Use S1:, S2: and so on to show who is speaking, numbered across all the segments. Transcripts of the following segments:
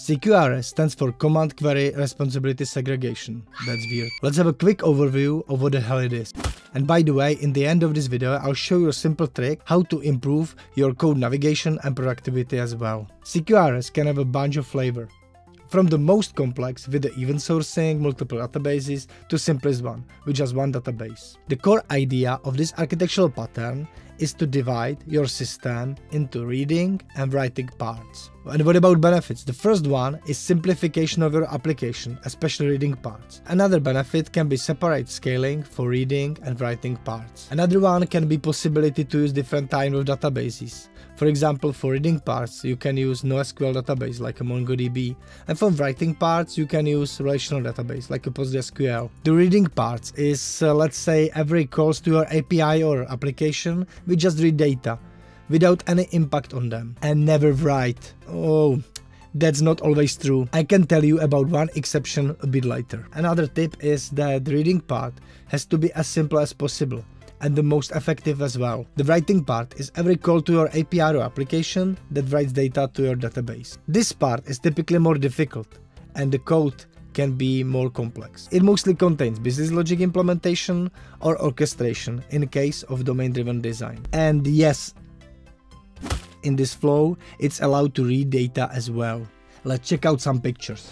S1: CQRS stands for Command Query Responsibility Segregation. That's weird. Let's have a quick overview of what the hell it is. And by the way, in the end of this video, I'll show you a simple trick how to improve your code navigation and productivity as well. CQRS can have a bunch of flavor. From the most complex with the event sourcing, multiple databases, to simplest one, with just one database. The core idea of this architectural pattern is to divide your system into reading and writing parts. And what about benefits? The first one is simplification of your application, especially reading parts. Another benefit can be separate scaling for reading and writing parts. Another one can be possibility to use different type of databases. For example, for reading parts, you can use NoSQL database like a MongoDB, and for writing parts, you can use relational database like a PostgreSQL. The reading parts is, uh, let's say, every calls to your API or application, we just read data without any impact on them and never write. Oh, that's not always true. I can tell you about one exception a bit later. Another tip is that the reading part has to be as simple as possible and the most effective as well. The writing part is every call to your API or application that writes data to your database. This part is typically more difficult and the code can be more complex. It mostly contains business logic implementation or orchestration in case of domain-driven design. And yes, in this flow, it's allowed to read data as well. Let's check out some pictures.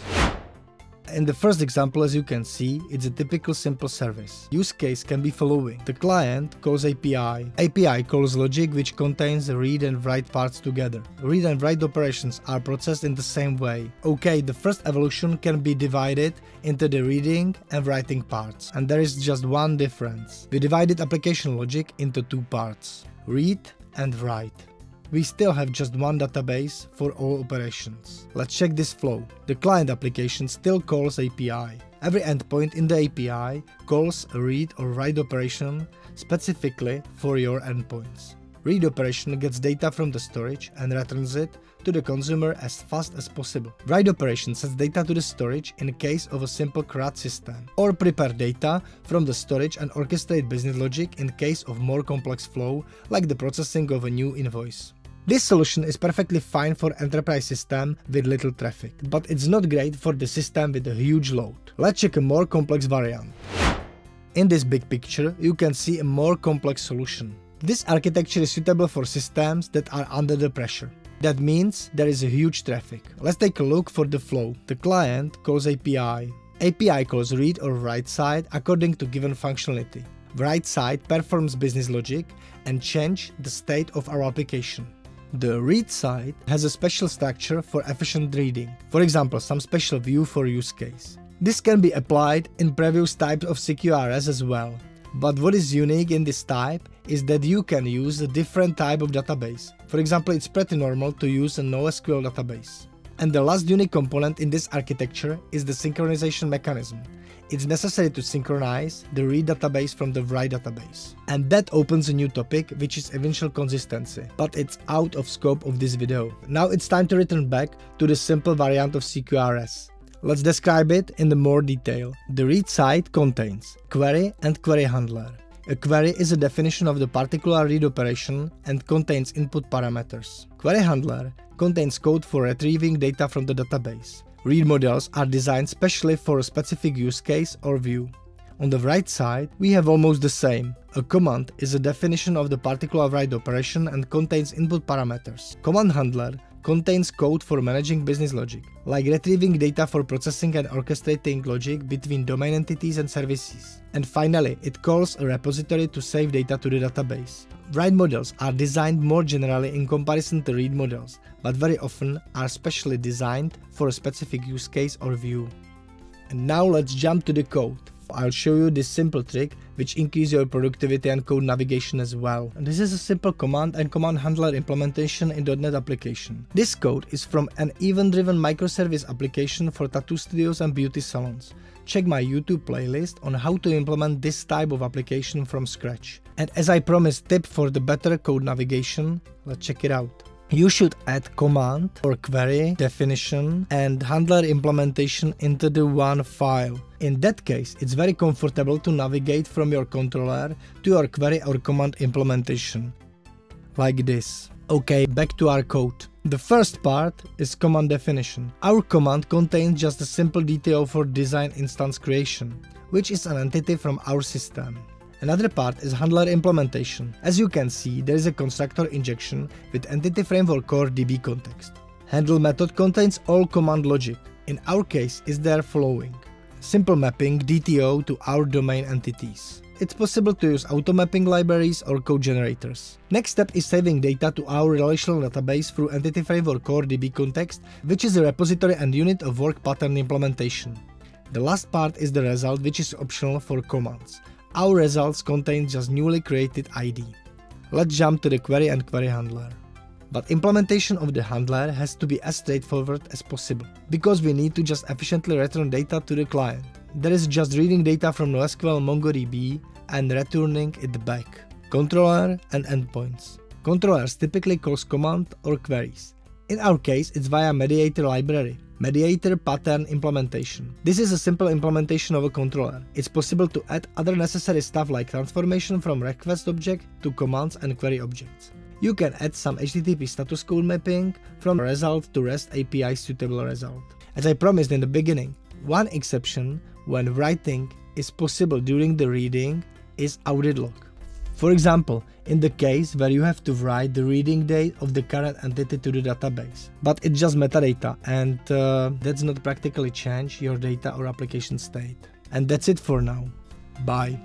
S1: In the first example, as you can see, it's a typical simple service. Use case can be following. The client calls API. API calls logic which contains read and write parts together. Read and write operations are processed in the same way. Okay, the first evolution can be divided into the reading and writing parts. And there is just one difference. We divided application logic into two parts. Read and write we still have just one database for all operations. Let's check this flow. The client application still calls API. Every endpoint in the API calls a read or write operation specifically for your endpoints. Read operation gets data from the storage and returns it to the consumer as fast as possible. Write operation sends data to the storage in case of a simple CRUD system, or prepare data from the storage and orchestrate business logic in case of more complex flow like the processing of a new invoice. This solution is perfectly fine for enterprise system with little traffic, but it's not great for the system with a huge load. Let's check a more complex variant. In this big picture, you can see a more complex solution. This architecture is suitable for systems that are under the pressure. That means there is a huge traffic. Let's take a look for the flow. The client calls API. API calls read or write side according to given functionality. Write side performs business logic and change the state of our application. The read side has a special structure for efficient reading, for example some special view for use case. This can be applied in previous types of CQRS as well, but what is unique in this type is that you can use a different type of database. For example, it's pretty normal to use a NoSQL database. And the last unique component in this architecture is the synchronization mechanism, it's necessary to synchronize the read database from the write database. And that opens a new topic, which is eventual consistency. But it's out of scope of this video. Now it's time to return back to the simple variant of CQRS. Let's describe it in the more detail. The read side contains query and query handler. A query is a definition of the particular read operation and contains input parameters. Query handler contains code for retrieving data from the database. Read models are designed specially for a specific use case or view. On the write side, we have almost the same. A command is a definition of the particular write operation and contains input parameters. Command handler contains code for managing business logic, like retrieving data for processing and orchestrating logic between domain entities and services. And finally, it calls a repository to save data to the database. Write models are designed more generally in comparison to read models, but very often are specially designed for a specific use case or view. And now let's jump to the code. I'll show you this simple trick which increase your productivity and code navigation as well. This is a simple command and command handler implementation in .NET application. This code is from an event-driven microservice application for tattoo studios and beauty salons. Check my YouTube playlist on how to implement this type of application from scratch. And as I promised tip for the better code navigation, let's check it out you should add command or query definition and handler implementation into the one file. In that case, it's very comfortable to navigate from your controller to your query or command implementation. Like this. Okay, back to our code. The first part is command definition. Our command contains just a simple detail for design instance creation, which is an entity from our system. Another part is handler implementation. As you can see, there is a constructor injection with entity framework core DB context. Handle method contains all command logic. In our case, is there following. Simple mapping DTO to our domain entities it's possible to use auto-mapping libraries or code generators. Next step is saving data to our relational database through Entity Framework Core DB context, which is a repository and unit of work pattern implementation. The last part is the result, which is optional for commands. Our results contain just newly created ID. Let's jump to the query and query handler. But implementation of the handler has to be as straightforward as possible, because we need to just efficiently return data to the client. There is just reading data from NoSQL MongoDB and returning it back. Controller and endpoints. Controllers typically calls command or queries. In our case, it's via MediatR library. Mediator pattern implementation. This is a simple implementation of a controller. It's possible to add other necessary stuff like transformation from request object to commands and query objects. You can add some HTTP status code mapping from result to REST API suitable result. As I promised in the beginning, one exception when writing is possible during the reading is audit log. For example, in the case where you have to write the reading date of the current entity to the database. But it's just metadata and uh, that's not practically change your data or application state. And that's it for now. Bye.